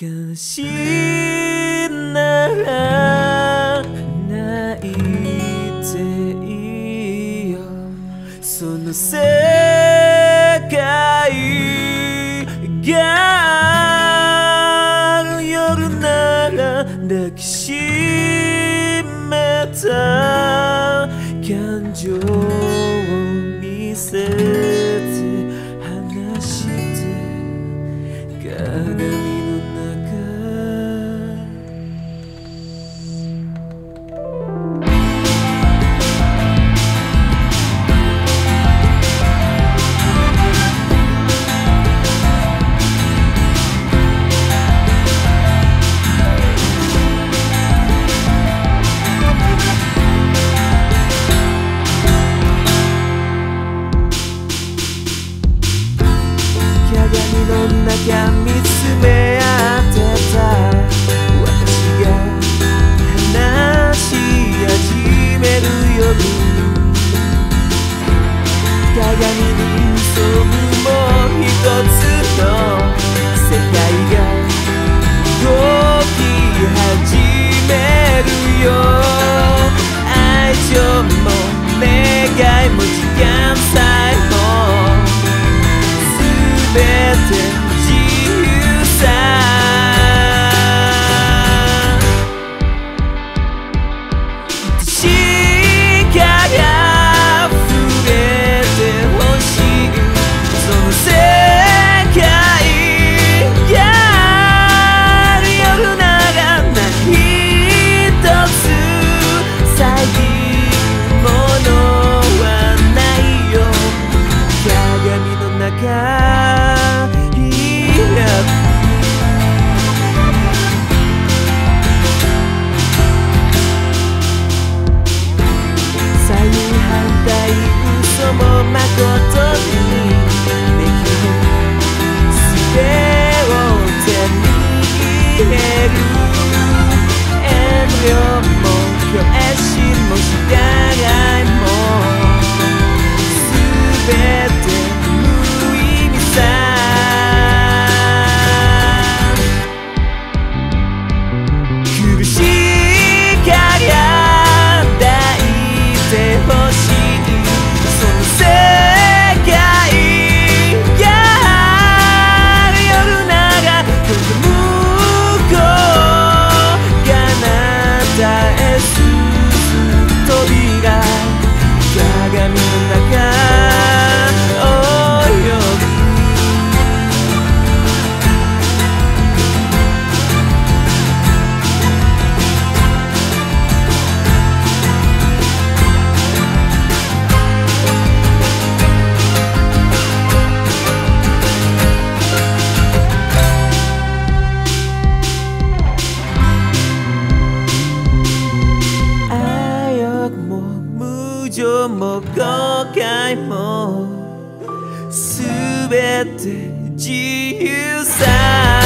かしなら泣いていいよその世界がある夜なら抱きしめた感情を見せる。Yeah. now 情も後悔も全て自由さ。